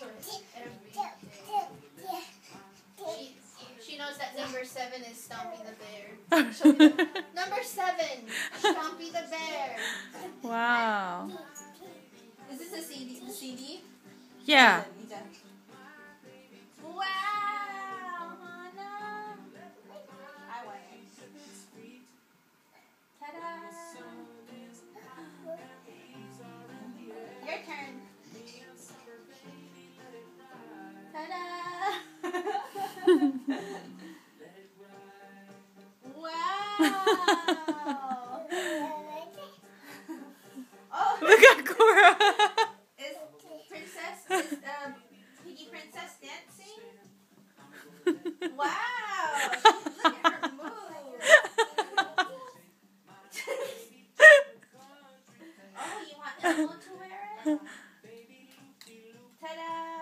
choice every day. She, she knows that number seven is Stompy the Bear. She'll be like, number seven, Stompy the Bear. wow. Is this a CD? The CD? Yeah. Oh. Look at Cora. Is princess is um, Piggy Princess dancing? Wow. Look at her oh, Ta-da!